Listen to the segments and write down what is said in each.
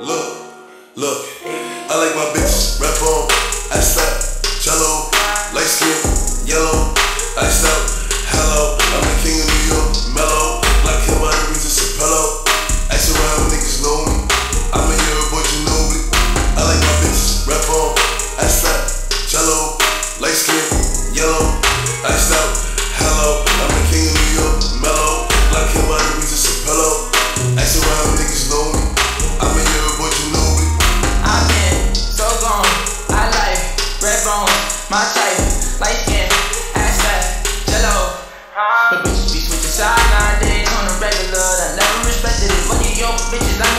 Look, look, I like my bitch, rap on, I slap, Cello. light skin, yellow. My type, light skin, ass fat, jello. The bitches be switching sides nowadays on a regular. I never respected it. Money, your bitches, I'm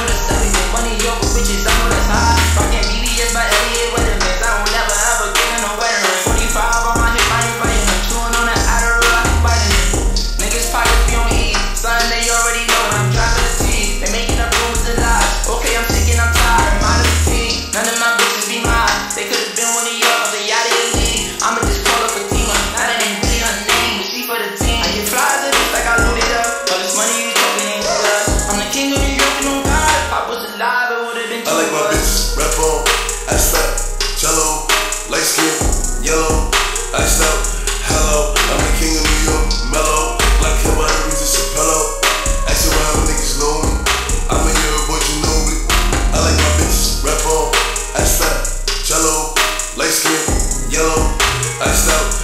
my bitch. red phone, ice up, cello, light skin, yellow, ice up, hello. I'm the king of New York, mellow. Black hair, my Aries and Chappelle. Ask around, niggas know me. I'm a year boy, you know me. I like my bitch. red phone, ice up, cello, light skin, yellow, ice up.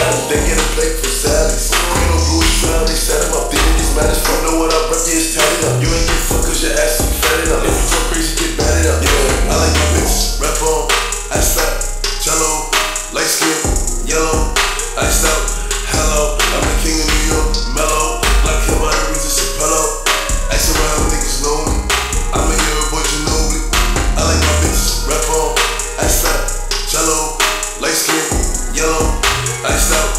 They get a plate for Sally's. myself.